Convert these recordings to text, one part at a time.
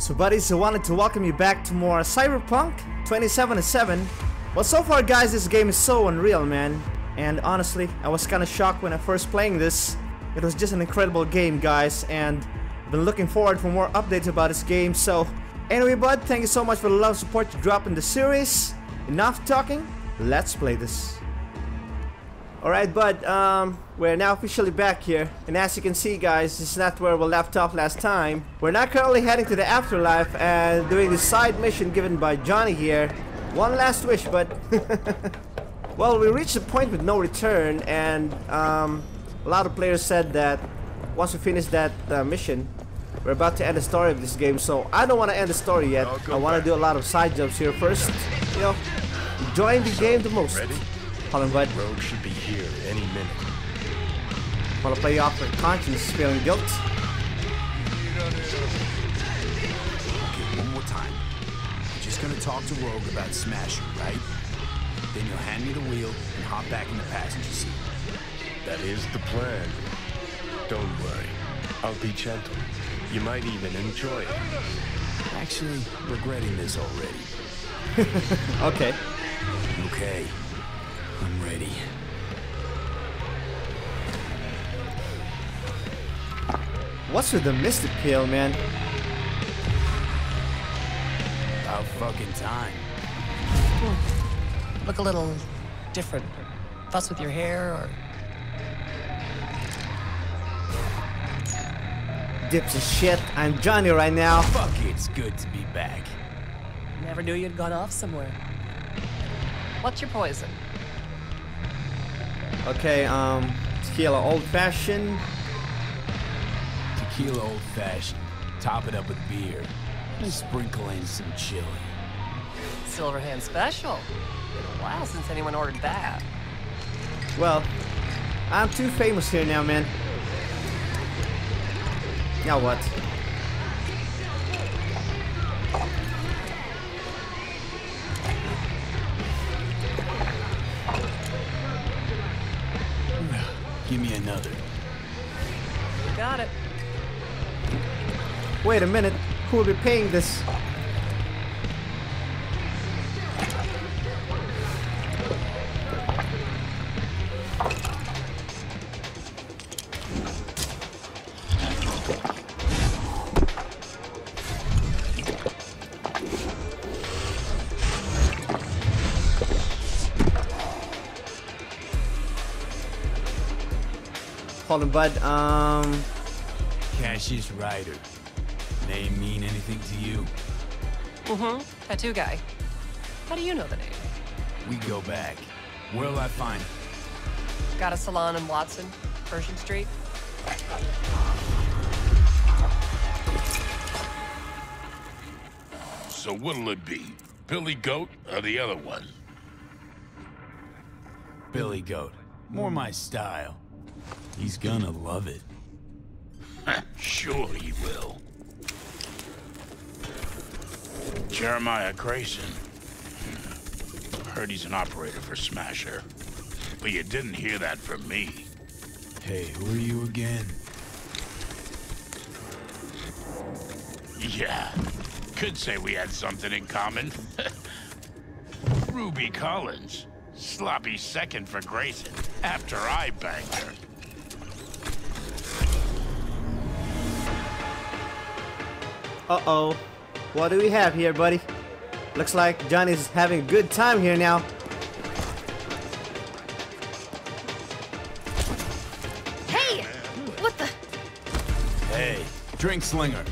So buddies, I wanted to welcome you back to more Cyberpunk 2077. Well, so far guys, this game is so unreal, man. And honestly, I was kinda shocked when I first playing this. It was just an incredible game, guys, and I've been looking forward for more updates about this game. So, anyway, bud, thank you so much for the love support you drop in the series. Enough talking, let's play this. Alright, but um, we're now officially back here. And as you can see, guys, this is not where we left off last time. We're now currently heading to the afterlife and doing the side mission given by Johnny here. One last wish, but... well, we reached a point with no return, and um, a lot of players said that once we finish that uh, mission, we're about to end the story of this game. So I don't want to end the story yet. I want to do a lot of side jumps here first. You know, enjoying the game the most. Ready? Hold on, bud. Rogue should be here any minute. Want to play off with conscience, feeling guilt. Okay, one more time. I'm just gonna talk to Rogue about Smasher, right? Then you'll hand me the wheel and hop back in the passenger seat. That is the plan. Don't worry. I'll be gentle. You might even enjoy it. Actually, regretting this already. Okay. Okay, I'm ready. What's with the mystic peel, man? About fucking time. Hmm. look a little different. Fuss with your hair or Dips of shit. I'm Johnny right now. Fuck, it's good to be back. never knew you'd gone off somewhere. What's your poison? Okay, um, tequila old fashioned. Tequila old fashioned. Top it up with beer. And sprinkle in some chili. Silverhand special. Been a while since anyone ordered that. Well, I'm too famous here now, man. Now what? Give me another. Got it. Wait a minute. Who will be paying this? Hold on, bud. Um, Cassius Ryder. Name mean anything to you? Mm-hmm. Tattoo guy. How do you know the name? We go back. Where'll I find him? Got a salon in Watson, Pershing Street. So what'll it be? Billy Goat or the other one? Billy Goat. More my style. He's gonna love it. sure he will. Jeremiah Grayson. Hmm. Heard he's an operator for Smasher. But you didn't hear that from me. Hey, who are you again? Yeah. Could say we had something in common. Ruby Collins. Sloppy second for Grayson after I banged her. Uh-oh. What do we have here, buddy? Looks like Johnny's having a good time here now. Hey! What the? Hey, drink slinger.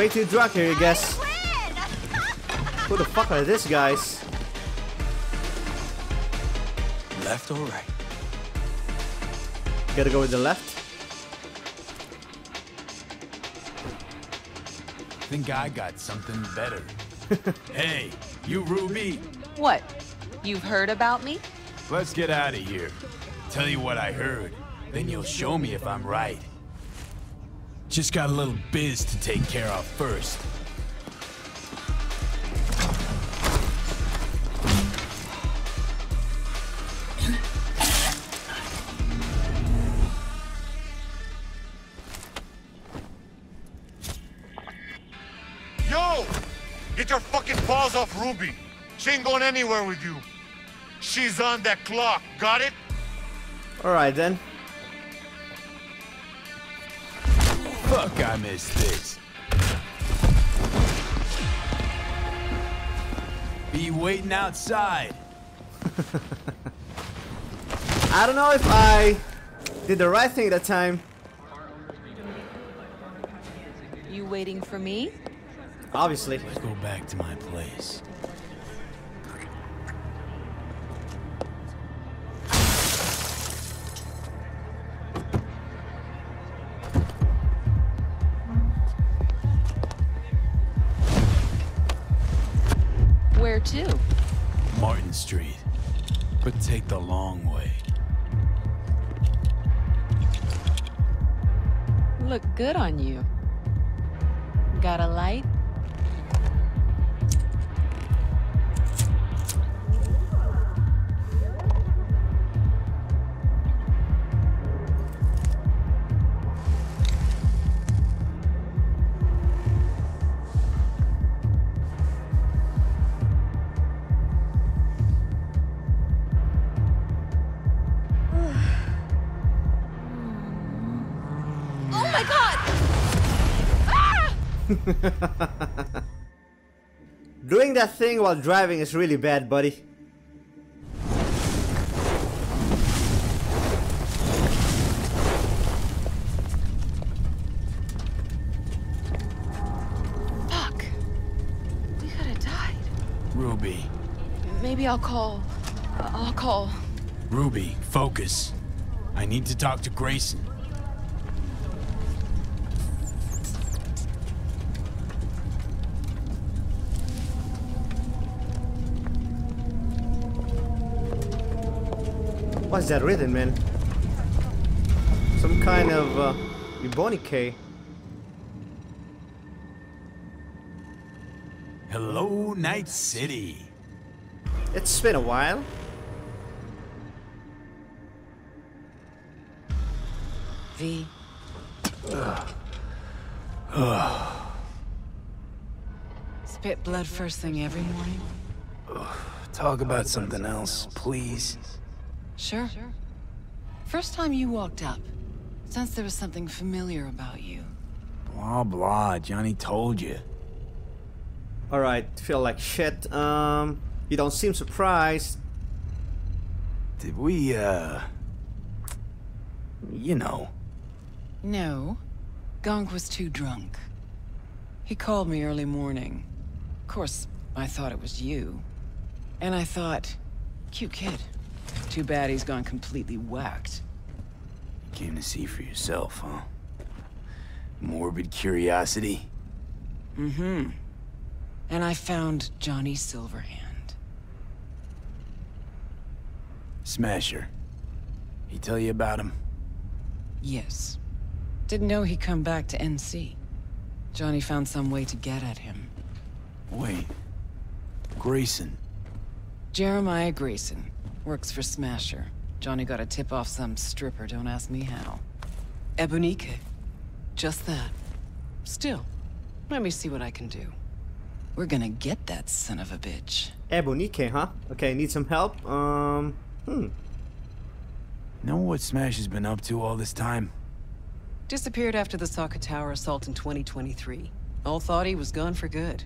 Way too drunk here, I guess. Win! Who the fuck are these guys? Left or right? Gotta go with the left. think I got something better. hey, you Ruby, What? You've heard about me? let's get out of here. Tell you what I heard, then you'll show me if I'm right. Just got a little biz to take care of first. Yo! Get your fucking balls off Ruby. She ain't going anywhere with you. She's on that clock. Got it? Alright then. Fuck, I missed this. Be waiting outside. I don't know if I did the right thing that time. You waiting for me? Obviously. Let's go back to my place. Look good on you. Got a light? Doing that thing while driving is really bad, buddy. Fuck. We could have died. Ruby. Maybe I'll call. I'll call. Ruby, focus. I need to talk to Grayson. What's that written, man? Some kind of uh, Ebunike. Hello, Night City. It's been a while. V. Spit blood first thing every morning? Talk about something else, please. Sure. sure. First time you walked up, sensed there was something familiar about you. Blah, blah. Johnny told you. Alright, feel like shit. Um, you don't seem surprised. Did we, uh... You know. No. Gonk was too drunk. He called me early morning. Of course, I thought it was you. And I thought, cute kid. Too bad he's gone completely whacked. Came to see for yourself, huh? Morbid curiosity? Mm-hmm. And I found Johnny Silverhand. Smasher. He tell you about him? Yes. Didn't know he'd come back to NC. Johnny found some way to get at him. Wait. Grayson. Jeremiah Grayson. Works for Smasher. Johnny got a tip off some stripper, don't ask me how. Ebunike. Just that. Still, let me see what I can do. We're gonna get that son of a bitch. Ebunike, huh? Okay, need some help? Um, hmm. Know what Smash has been up to all this time? Disappeared after the Sokka Tower assault in 2023. All thought he was gone for good.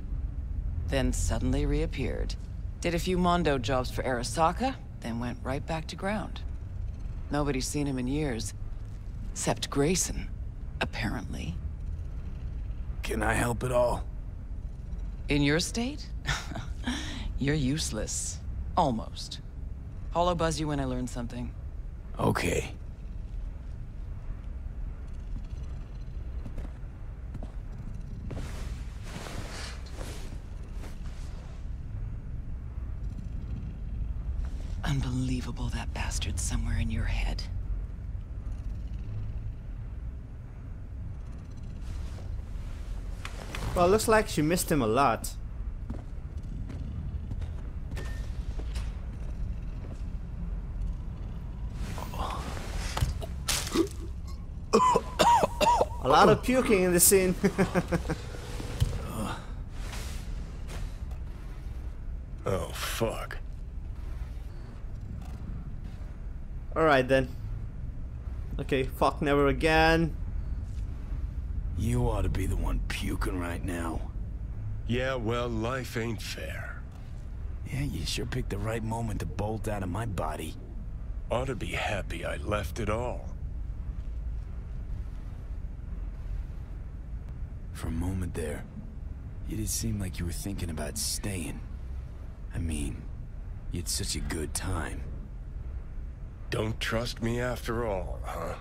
Then suddenly reappeared. Did a few Mondo jobs for Arasaka, then went right back to ground. Nobody's seen him in years. Except Grayson, apparently. Can I help at all? In your state? You're useless. Almost. Hollow buzz you when I learn something. Okay. Unbelievable that bastard's somewhere in your head. Well, looks like she missed him a lot. a lot of puking in the scene. Oh, fuck. Alright then. Okay, fuck never again. You ought to be the one puking right now. Yeah, well, life ain't fair. Yeah, you sure picked the right moment to bolt out of my body. Ought to be happy I left it all. For a moment there, it did seem like you were thinking about staying. I mean, you had such a good time. Don't trust me after all, huh?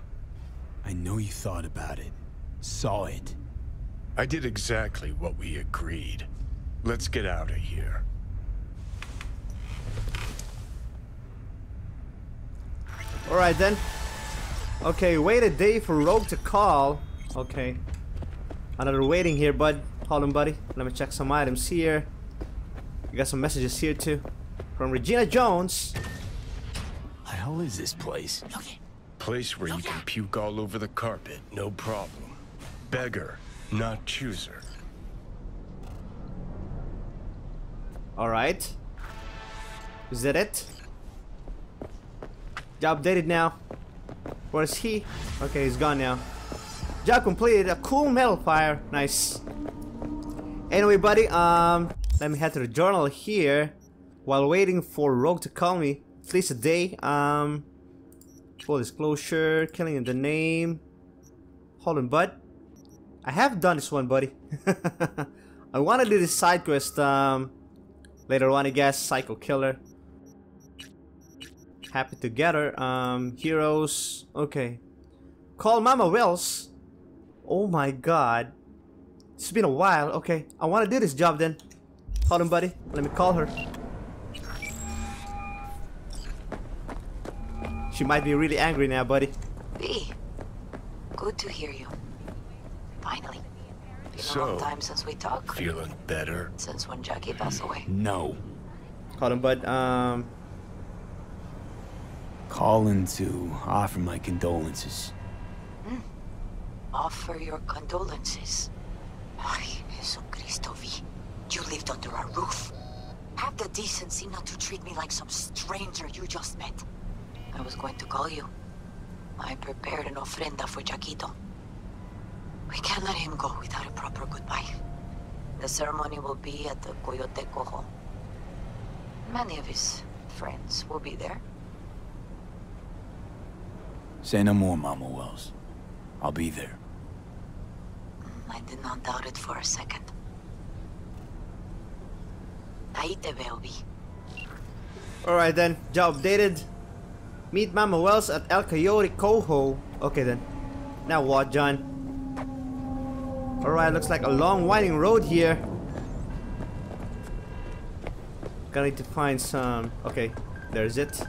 I know you thought about it. Saw it. I did exactly what we agreed. Let's get out of here. Alright then. Okay, wait a day for Rogue to call. Okay. Another waiting here, bud. Hold on, buddy. Let me check some items here. We got some messages here too. From Regina Jones. The hell is this place? Place where you can puke all over the carpet, no problem. Beggar, not chooser. Alright. Is that it? Job updated now. Where's he? Okay, he's gone now. Job completed. A cool metal fire. Nice. Anyway, buddy, um, let me head to the journal here. While waiting for Rogue to call me. At least a day. Um, full disclosure. Killing in the name. Hold on, bud. I have done this one, buddy. I want to do this side quest, um, later on, I guess. Psycho Killer. Happy Together. Um, Heroes. Okay. Call Mama Wells. Oh my god. It's been a while. Okay. I want to do this job then. Hold on, buddy. Let me call her. She might be really angry now, buddy. V, good to hear you. Finally. Been a long time since we talked. Feeling better? Since when Jackie passed away. No. Hold on, bud. Um, Calling to offer my condolences. Offer your condolences. Ay, Jesucristo, V. You lived under our roof. Have the decency not to treat me like some stranger you just met. I was going to call you. I prepared an ofrenda for Jaquito. We can't let him go without a proper goodbye. The ceremony will be at the Coyote Cojo. Many of his friends will be there. Say no more, Mama Wells. I'll be there. Mm, I did not doubt it for a second. Ahí te veo, V. Alright then. Job updated. Meet Mama Wells at El Coyote Cojo. Okay then. Now what, John? Alright, looks like a long winding road here. Gonna need to find some... Okay, there's it.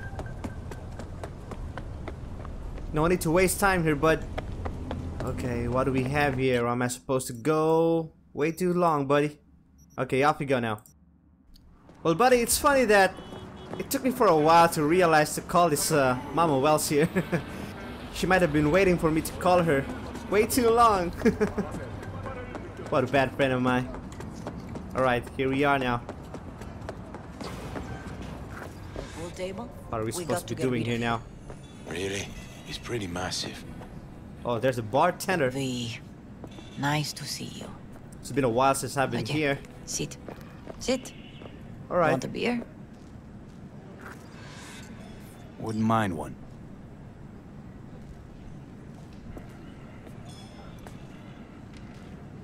No need to waste time here, bud. Okay, what do we have here? Where am I supposed to go? Way too long, buddy. Okay, off you go now. Well, buddy, it's funny that it took me for a while to realize to call this uh, Mama Wells here. she might have been waiting for me to call her. Way too long. what a bad friend of mine. Alright, here we are now. Table? What are we We supposed to to be doing here now? Really? He's pretty massive. Oh, there's a bartender. V. Nice to see you. It's been a while since I've been Oye, here. Sit. Sit. Alright. Want a beer? Wouldn't mind one.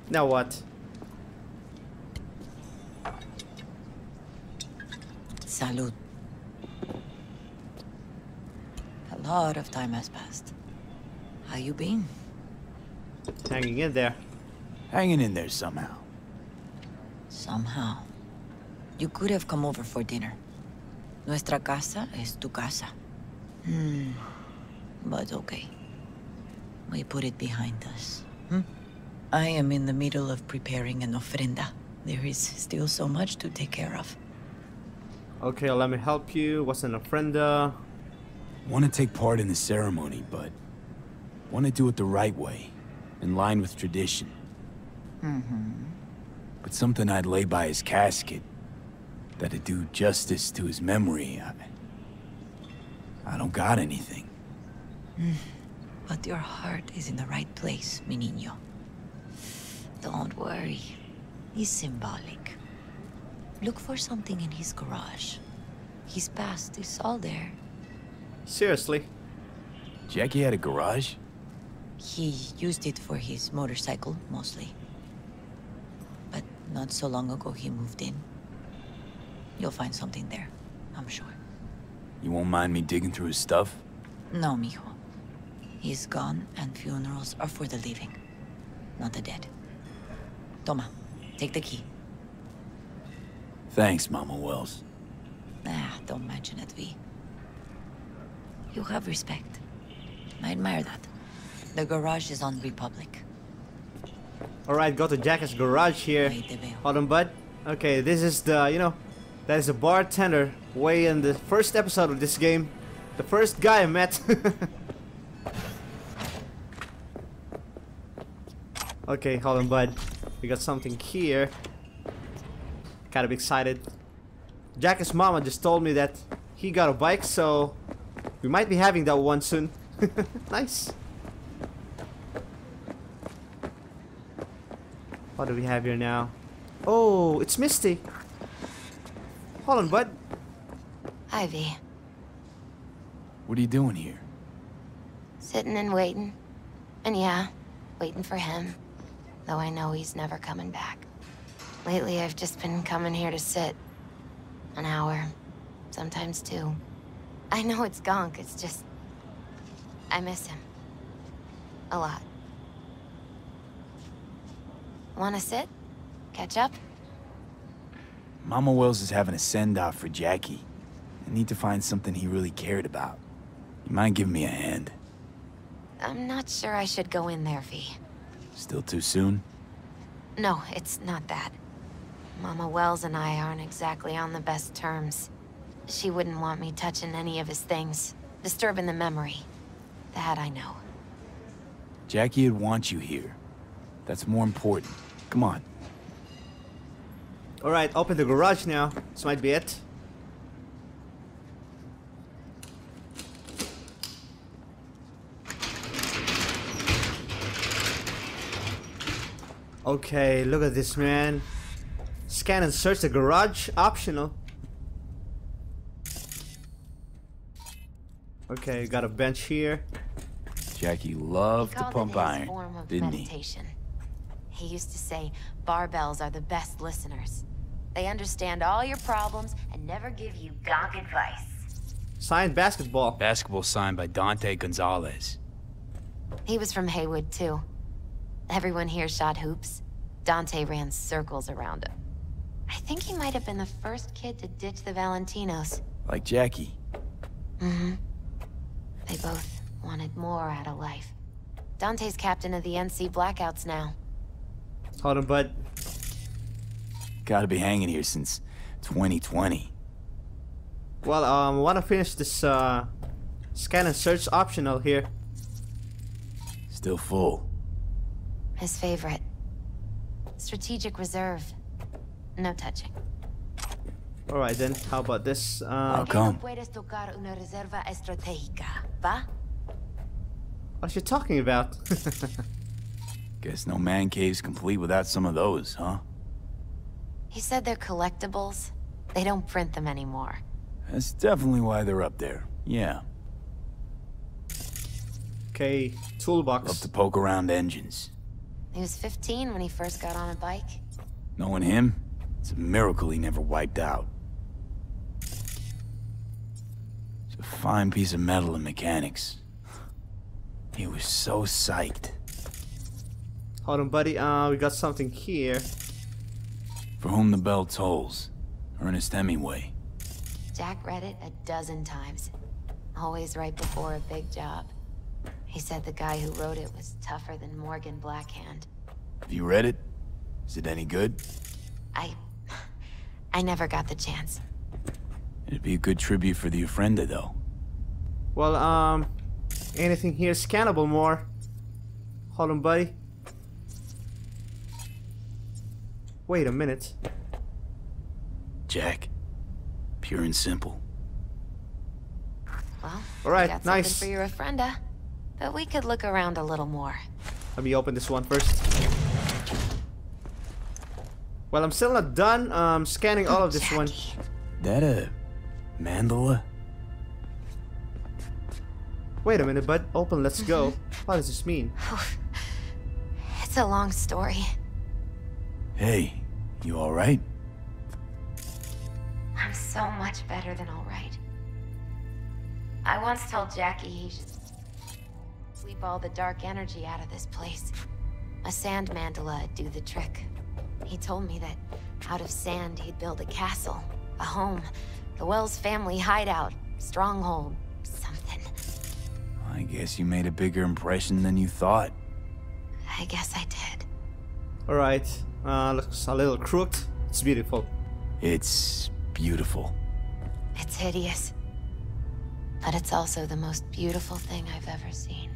Now what? Salud. A lot of time has passed. How you been? Hanging in there. Hanging in there somehow. Somehow. You could have come over for dinner. Nuestra casa es tu casa. Hmm. But okay. We put it behind us. Hmm? I am in the middle of preparing an ofrenda. There is still so much to take care of. Okay, let me help you. What's an ofrenda? Want to take part in the ceremony, but want to do it the right way, in line with tradition. Mm-hmm. But something I'd lay by his casket, that'd do justice to his memory. I, I don't got anything. Mm, but your heart is in the right place, mi niño. Don't worry. He's symbolic. Look for something in his garage. His past is all there. Seriously? Jackie had a garage? He used it for his motorcycle, mostly. But not so long ago he moved in. You'll find something there, I'm sure. You won't mind me digging through his stuff? No, mijo. He's gone, and funerals are for the living, not the dead. Toma, take the key. Thanks, Mama Wells. Ah, don't mention it, V. You have respect. I admire that. The garage is on Republic. Alright, go to Jack's garage here. Ahí te veo. Hold on, bud. Okay, this is the, you know, that is a bartender way in the first episode of this game. The first guy I met. okay, hold on, bud. We got something here. Kind of excited. Jack's mama just told me that he got a bike, so we might be having that one soon. nice. What do we have here now? Oh, it's Misty. Hold on, bud. Ivy, What are you doing here? sitting and waiting. And yeah, waiting for him. Though I know he's never coming back. Lately, I've just been coming here to sit. An hour. Sometimes two. I know it's gunk, it's just... I miss him. A lot. Wanna sit? Catch up? Mama Wells is having a send-off for Jackie. I need to find something he really cared about. You mind giving me a hand? I'm not sure I should go in there, V. Still too soon? No, it's not that. Mama Wells and I aren't exactly on the best terms. She wouldn't want me touching any of his things, disturbing the memory. That I know. Jackie would want you here. That's more important. Come on. Alright, open the garage now. This might be it. Okay, look at this man. Scan and search the garage, optional. Okay, got a bench here. Jackie loved to pump iron, didn't he? He used to say barbells are the best listeners. They understand all your problems and never give you gonk advice. Signed basketball. Basketball signed by Dante Gonzalez. He was from Heywood, too. Everyone here shot hoops. Dante ran circles around him. I think he might have been the first kid to ditch the Valentinos. Like Jackie. Mm-hmm. They both wanted more out of life. Dante's captain of the NC Blackouts now. Hold on, bud. Gotta be hanging here since 2020. Well, um, I wanna finish this, uh, scan and search optional here. Still full. His favorite. Strategic reserve. No touching. Alright then, how about this? Uh, How come? puedes tocar una reserva estratégica, ¿va? what you talking about? Guess no man cave's complete without some of those, huh? He said they're collectibles. They don't print them anymore. That's definitely why they're up there. Yeah. okay, toolbox. Love to poke around engines. He was 15 when he first got on a bike. Knowing him, it's a miracle he never wiped out. It's a fine piece of metal in mechanics. He was so psyched. Hold on, buddy. Uh, we got something here. For whom the bell tolls. Ernest Hemingway. Jack read it a dozen times. Always right before a big job. He said the guy who wrote it was tougher than Morgan Blackhand. Have you read it? Is it any good? I... I never got the chance. It'd be a good tribute for the Ofrenda, though. Well, um, anything here scannable more? Hold on, buddy. Wait a minute. Jack. Pure and simple. Well, All right, we got nice. something for your Ofrenda. Uh, but we could look around a little more. Let me open this one first. Well, I'm still not done I'm scanning all of this one. Jackie. That uh, a mandala? Wait a minute, bud. Open, let's go. Mm-hmm. What does this mean? It's a long story. Hey, you alright? I'm so much better than all right. I once told Jackie he should sweep all the dark energy out of this place. A sand mandala would do the trick. He told me that out of sand he'd build a castle, a home, the Wells family hideout, stronghold, something. I guess you made a bigger impression than you thought. I guess I did. Alright. Uh, looks a little crooked. It's beautiful. It's beautiful. It's hideous. But it's also the most beautiful thing I've ever seen.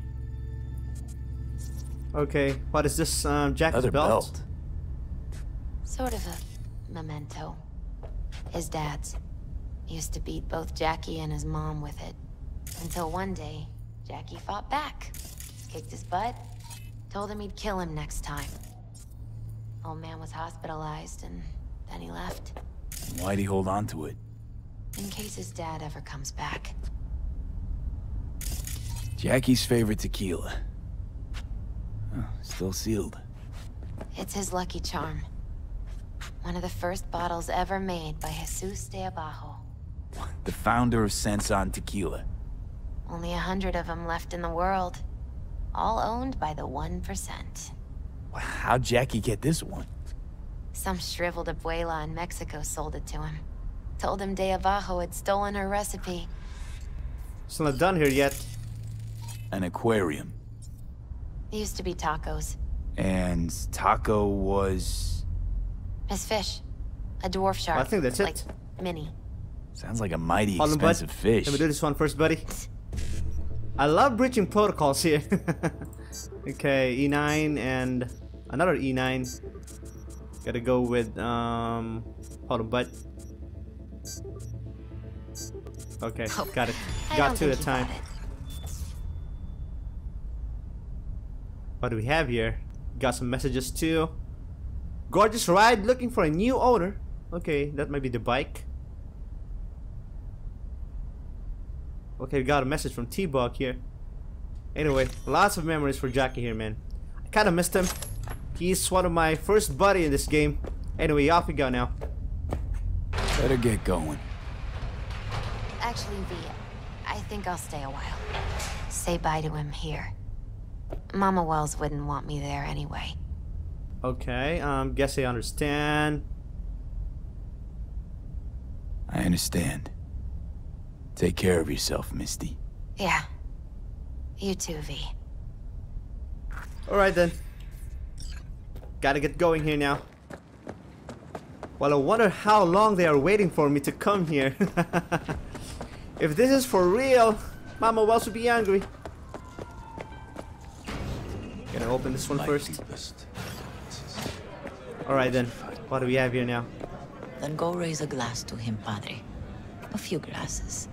Okay, what is this? Um, Jack's Leather belt? belt. Sort of a memento. His dad's. Used to beat both Jackie and his mom with it. Until one day, Jackie fought back. Kicked his butt. Told him he'd kill him next time. Old man was hospitalized and then he left. Why'd he hold on to it? In case his dad ever comes back. Jackie's favorite tequila. Oh, still sealed. It's his lucky charm. One of the first bottles ever made by Jesus de Abajo. The founder of Centzon Tequila. Only a hundred of them left in the world. All owned by the 1%. How'd Jackie get this one? Some shriveled abuela in Mexico sold it to him. Told him De Abajo had stolen her recipe. Still not done here yet. An aquarium. It used to be tacos. And Taco was... Miss fish. A dwarf shark. I think that's like it. Mini. Sounds like a mighty Hold on, bud. expensive fish. Let me do this one first, buddy. I love breaching protocols here. okay, E9 and another E9. Gotta go with, um, hold on, bud. Okay, Oh, got it. Got to the time. What do we have here? Got some messages too. Gorgeous ride, looking for a new owner. Okay, that might be the bike. Okay, we got a message from T-Bug here. Anyway, lots of memories for Jackie here, man. I kinda missed him. He's one of my first buddy in this game. Anyway, off we go now. Better get going. Actually, V, I think I'll stay a while. Say bye to him here. Mama Wells wouldn't want me there anyway. Okay, um, guess I understand. I understand. Take care of yourself, Misty. Yeah. You too, V. Alright then. Gotta get going here now. Well, I wonder how long they are waiting for me to come here. if this is for real, Mama Wells would be angry. Gotta open this one first. Alright then. What do we have here now? Then go raise a glass to him, Padre. A few glasses.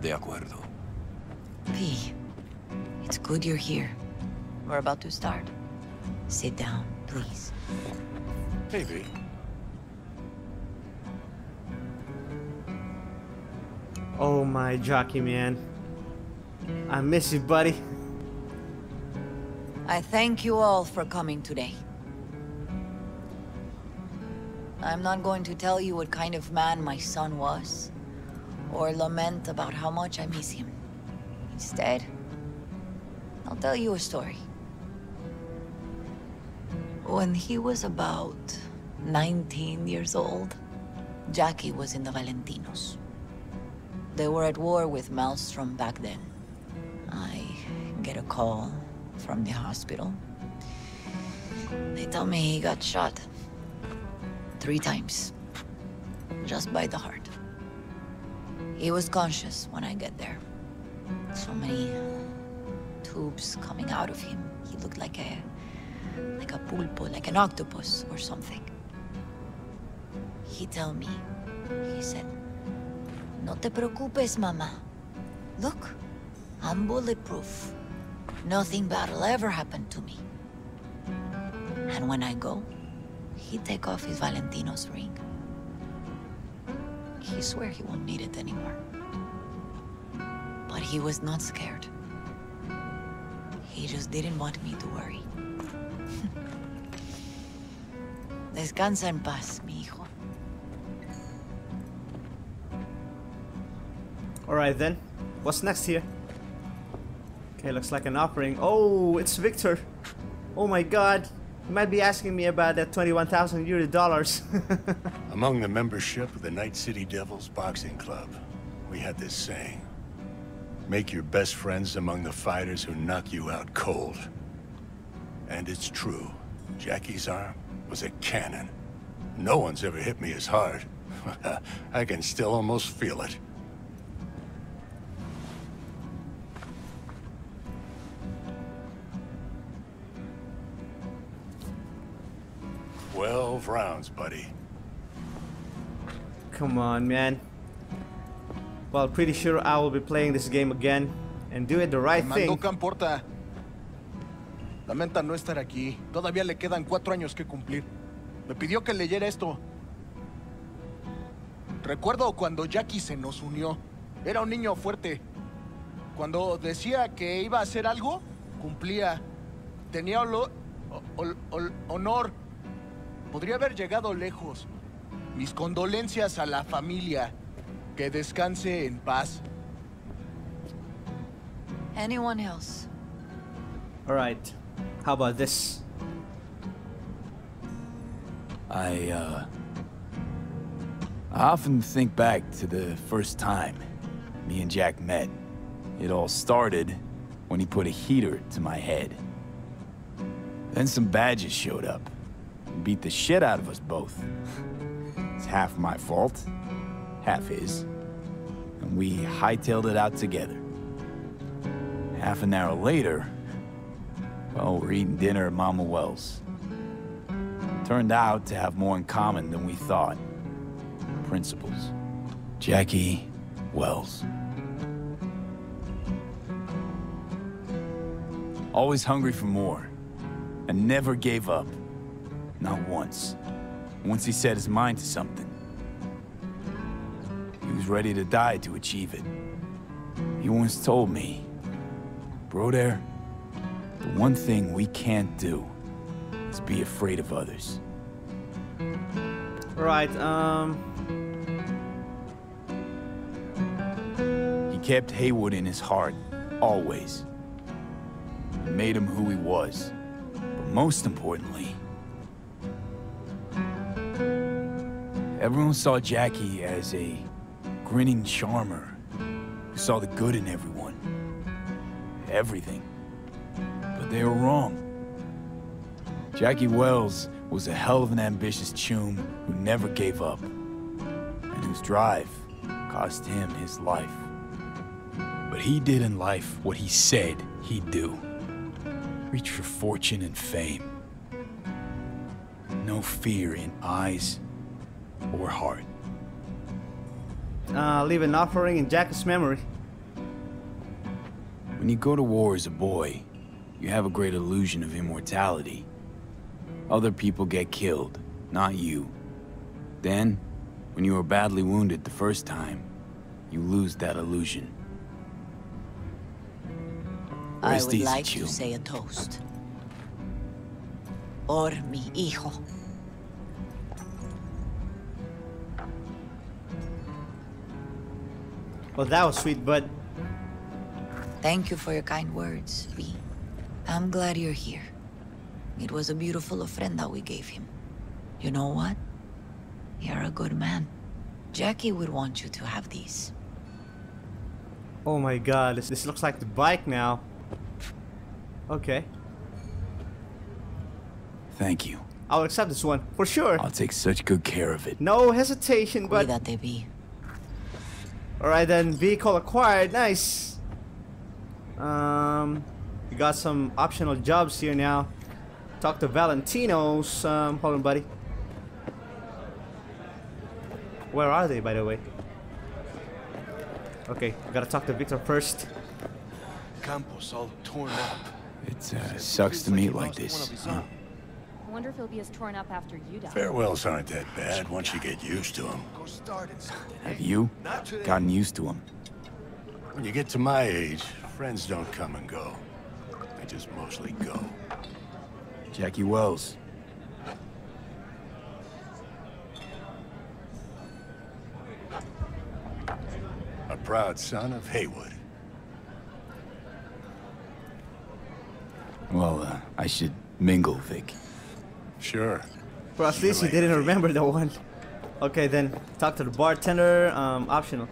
De acuerdo. V, it's good you're here. We're about to start. Sit down, please. Hey, V. Oh my jockey man. I miss you, buddy. I thank you all for coming today. I'm not going to tell you what kind of man my son was, or lament about how much I miss him. Instead, I'll tell you a story. When he was about 19 years old, Jackie was in the Valentinos. They were at war with Maelstrom back then. I get a call from the hospital. They tell me he got shot. Three times. Just by the heart. He was conscious when I get there. So many tubes coming out of him. He looked like a... like a pulpo, like an octopus or something. He tell me, he said, No te preocupes, mama. Look, I'm bulletproof. Nothing bad'll ever happen to me. And when I go, he take off his Valentino's ring. He swear he won't need it anymore. But he was not scared. He just didn't want me to worry. Descansa en paz, mi hijo. Alright then. What's next here? Okay, looks like an offering. Oh, it's Victor. Oh my god. You might be asking me about that 21,000 euro dollars. Among the membership of the Night City Devils Boxing Club, we had this saying. Make your best friends among the fighters who knock you out cold. And it's true. Jackie's arm was a cannon. No one's ever hit me as hard. I can still almost feel it. Twelve rounds, buddy. Come on, man. Well, pretty sure I will be playing this game again and do it the right Me thing. Lamenta no estar aquí. Todavía le quedan cuatro años que cumplir. Me pidió que leyera esto. Recuerdo cuando Jackie se nos unió. Era un niño fuerte. Cuando decía que iba a hacer algo, cumplía. Tenía olo- ol- ol- honor. Podría haber llegado lejos. Mis condolencias a la familia. Que descanse en paz. Anyone else? Alright. How about this? I, uh... I often think back to the first time me and Jack met. It all started when he put a heater to my head. Then some badges showed up and beat the shit out of us both. It's half my fault, half his. And we hightailed it out together. Half an hour later, well, we're eating dinner at Mama Wells. Turned out to have more in common than we thought. Principles. Jackie Wells. Always hungry for more. And never gave up. Not once. Once he set his mind to something. He was ready to die to achieve it. He once told me, Broder, the one thing we can't do is be afraid of others. Right, um... He kept Heywood in his heart, always. It made him who he was. But most importantly, everyone saw Jackie as a grinning charmer who saw the good in everyone. Everything. But they were wrong. Jackie Wells was a hell of an ambitious chum who never gave up, and whose drive cost him his life. But he did in life what he said he'd do. Reach for fortune and fame. No fear in eyes or heart. Uh, leave an offering in Jack's memory. When you go to war as a boy, you have a great illusion of immortality. Other people get killed, not you. Then, when you are badly wounded the first time, you lose that illusion. I Rest would easy, like Chum. to say a toast. Por mi hijo. Well, that was sweet, bud. Thank you for your kind words, V. I'm glad you're here. It was a beautiful ofrenda we gave him. You know what? You're a good man. Jackie would want you to have these. Oh my god, this, this looks like the bike now. Okay. Thank you. I'll accept this one, for sure. I'll take such good care of it. No hesitation, but... Cuídate, V. Alright then, vehicle acquired, nice. Um, we got some optional jobs here now. Talk to Valentino's, um, hold on buddy. Where are they, by the way? Okay, we gotta talk to Victor first. Campos all torn up. It uh, sucks to meet like this. Huh? I wonder if he'll be as torn up after you die. Farewells aren't that bad once you get used to them. Go started something. Have you gotten used to them? When you get to my age, friends don't come and go. They just mostly go. Jackie Welles. A proud son of Heywood. Well, uh, I should mingle, Vic. Sure. Bro, at least you didn't remember the one. Okay, then talk to the bartender. Um, optional.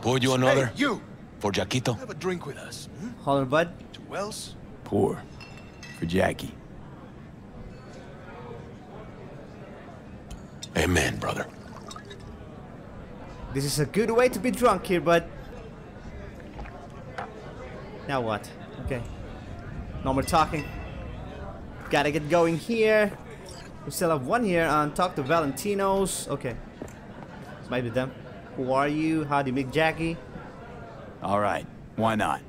Pour you another? Hey, you! For Jaquito? Have a drink with us. Hmm? Hold on, bud. To Welles? Pour. For Jackie. Amen, brother. This is a good way to be drunk here, but... Now what? Okay. No more talking. Gotta get going here. We still have one here on Talk to Valentinos. Okay. This might be them. Who are you? How do you meet Jackie? All right. Why not?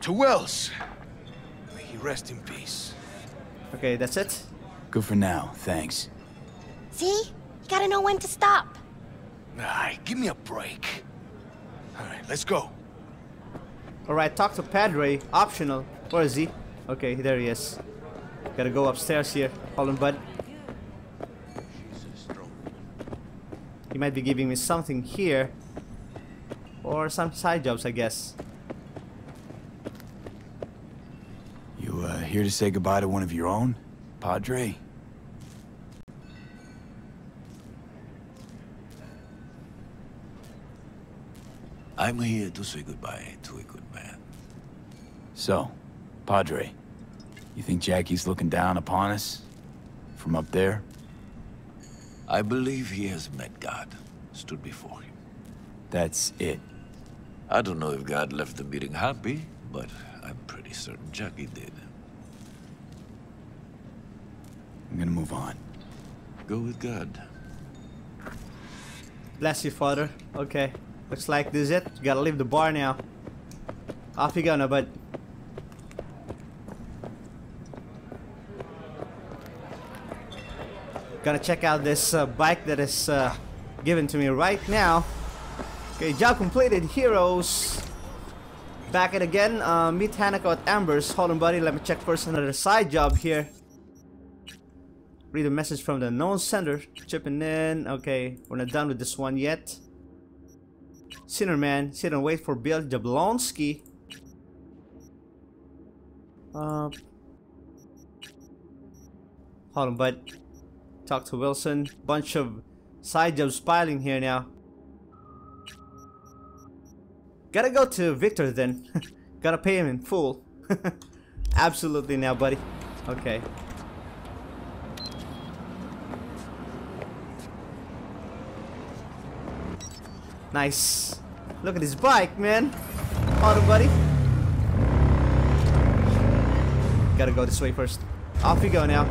To Welles. May he rest in peace. Okay, that's it. Good for now. Thanks. See? You gotta know when to stop. Ay, give me a break. All right, let's go. Alright, talk to Padre. Optional. Where is he? Okay, there he is. Gotta go upstairs here. Hold on, bud. He might be giving me something here. Or some side jobs, I guess. You uh, here to say goodbye to one of your own, Padre? I'm here to say goodbye to a good man. So, Padre, you think Jackie's looking down upon us? From up there? I believe he has met God, stood before him. That's it. I don't know if God left the meeting happy, but I'm pretty certain Jackie did. I'm gonna move on. Go with God. Bless you, father. Okay. Looks like this is it. You gotta leave the bar now. Off you go now, bud. Gonna check out this uh, bike that is uh, given to me right now. Okay, job completed. Heroes. Back it again. Uh, meet Hanako at Embers. Hold on, buddy. Let me check first another side job here. Read a message from the known sender. Chipping in. Okay, we're not done with this one yet. Sinner man, sit and wait for Bill Jablonski. Uh, hold on, bud. Talk to Wilson. Bunch of side jobs piling here now. Gotta go to Victor then. Gotta pay him in full. Absolutely now, buddy. Okay. Nice. Look at his bike, man. Auto buddy. Gotta go this way first. Off you go now.